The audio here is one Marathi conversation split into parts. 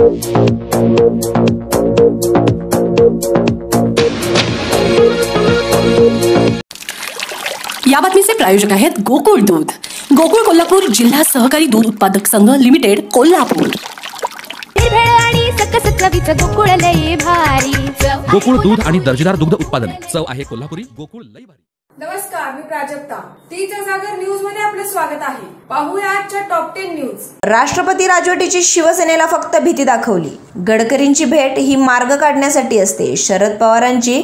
या बातमीचे प्रायोजक आहेत गोकुळ दूध. गोकुळ कोल्हापूर जिल्हा सहकारी दूध उत्पादक संघ लिमिटेड कोल्हापूर. भेळ आणि सकस चवीचं गोकुळ लई भारी. गोकुळ दूध आणि दर्जेदार दुग्ध उत्पादन. चव आहे कोल्हापुरी गोकुळ लई भारी. नमस्कार मी प्राजक्ता. तीचा जागर न्यूजमध्ये आपलं स्वागत आहे. पाहूया आजच्या टॉप टेन न्यूज राष्ट्रपती राजवटीची शिवसेनेला फक्त भीती दाखवली. गडकरींची भेट ही मार्ग काढण्यासाठी असते. शरद पवारांची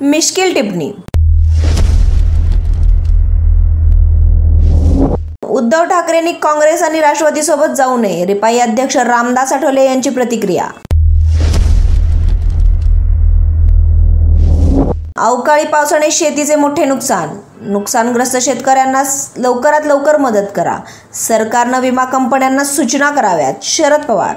मिश्किल टिप्पणी. उद्धव ठाकरेंनी काँग्रेस आणि राष्ट्रवादीसोबत जाऊ नये. रिपाई अध्यक्ष रामदास आठवले यांची प्रतिक्रिया. अवकाळी पावसाने शेतीचे मोठे नुकसान. नुकसानग्रस्त शेतकऱ्यांना लवकरात लवकर मदत करा. सरकारनं विमा कंपन्यांना सूचना कराव्यात. शरद पवार.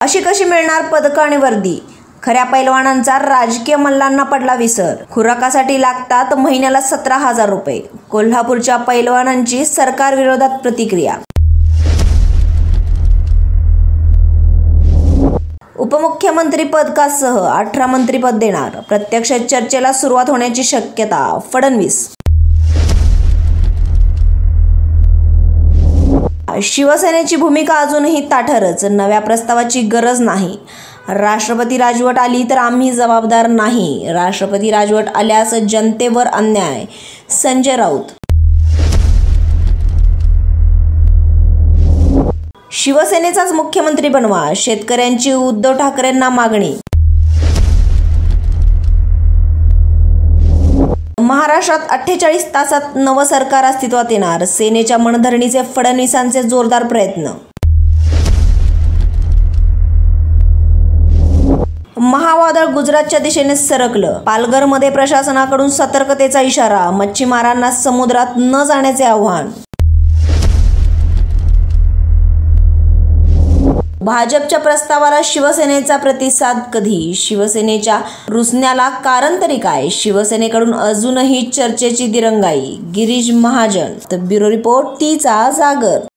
अशी कशी मिळणार पदकं आणि वर्दी? खऱ्या पैलवानांचा राजकीय मल्लांना पडला विसर. खुराकासाठी लागतात महिन्याला सतरा हजार रुपये. कोल्हापूरच्या पैलवानांची सरकार विरोधात उपमुख्यमंत्रीपद उपमुख्यमंत्री अठरा मंत्रीपद देणार. प्रत्यक्ष चर्चेला सुरुवात होण्याची शक्यता फडणवीस. शिवसेनेची भूमिका अजूनही ताठरच नव्या प्रस्तावाची गरज नाही. राष्ट्रपती राजवट आली तर आम्ही जबाबदार नाही. राष्ट्रपती राजवट आल्यास जनतेवर अन्याय. संजय राऊत शिवसेनेचाच मुख्यमंत्री बनवा शेतकऱ्यांची उद्धव ठाकरेंना मागणी. महाराष्ट्रात अठ्ठेचाळीस तासात नवं सरकार अस्तित्वात येणार सेनेच्या मनधरणीचे फडणवीसांचे जोरदार प्रयत्न. महावादळ गुजरातच्या दिशेने सरकलं पालघरमध्ये प्रशासनाकडून सतर्कतेचा इशारा मच्छीमारांना समुद्रात न जाण्याचे आव्हान. भाजपच्या प्रस्तावाला शिवसेनेचा प्रतिसाद कधी? शिवसेनेच्या रुसण्याला कारण तरी काय? शिवसेनेकडून अजूनही चर्चेची दिरंगाई. गिरीश महाजन तर ब्युरो रिपोर्ट तीचा जागर.